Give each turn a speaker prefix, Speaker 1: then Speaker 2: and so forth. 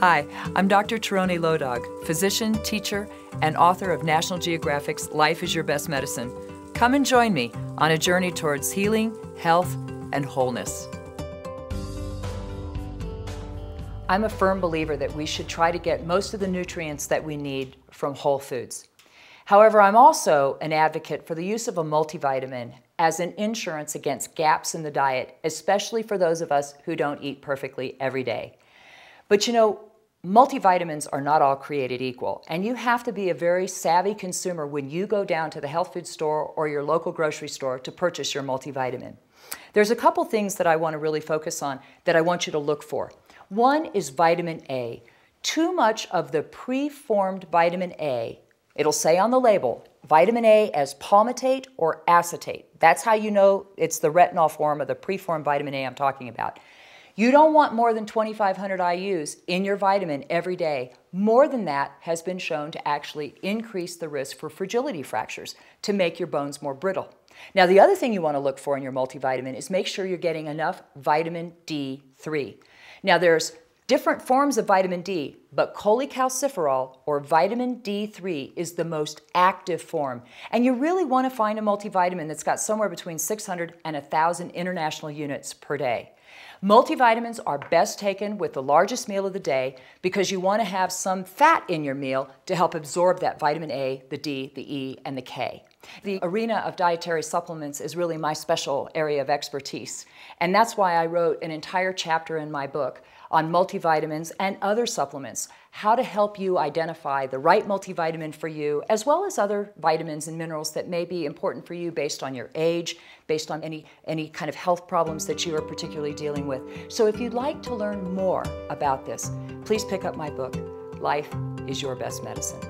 Speaker 1: Hi, I'm Dr. Tieraona Low Dog, physician, teacher, and author of National Geographic's Life is Your Best Medicine. Come and join me on a journey towards healing, health, and wholeness. I'm a firm believer that we should try to get most of the nutrients that we need from whole foods. However, I'm also an advocate for the use of a multivitamin as an insurance against gaps in the diet, especially for those of us who don't eat perfectly every day. But you know, multivitamins are not all created equal, and you have to be a very savvy consumer when you go down to the health food store or your local grocery store to purchase your multivitamin. There's a couple things that I want to really focus on that I want you to look for. One is vitamin A. Too much of the preformed vitamin A, it'll say on the label, vitamin A as palmitate or acetate. That's how you know it's the retinol form of the preformed vitamin A I'm talking about. You don't want more than 2,500 IUs in your vitamin every day. More than that has been shown to actually increase the risk for fragility fractures to make your bones more brittle. Now, the other thing you want to look for in your multivitamin is make sure you're getting enough vitamin D3. Now, there's different forms of vitamin D, but cholecalciferol or vitamin D3 is the most active form. And you really want to find a multivitamin that's got somewhere between 600 and 1,000 international units per day. Multivitamins are best taken with the largest meal of the day because you want to have some fat in your meal to help absorb that vitamin A, the D, the E, and the K. The arena of dietary supplements is really my special area of expertise. And that's why I wrote an entire chapter in my book on multivitamins and other supplements, how to help you identify the right multivitamin for you, as well as other vitamins and minerals that may be important for you based on your age, based on any, any kind of health problems that you are particularly dealing with. So if you'd like to learn more about this, please pick up my book, Life is Your Best Medicine.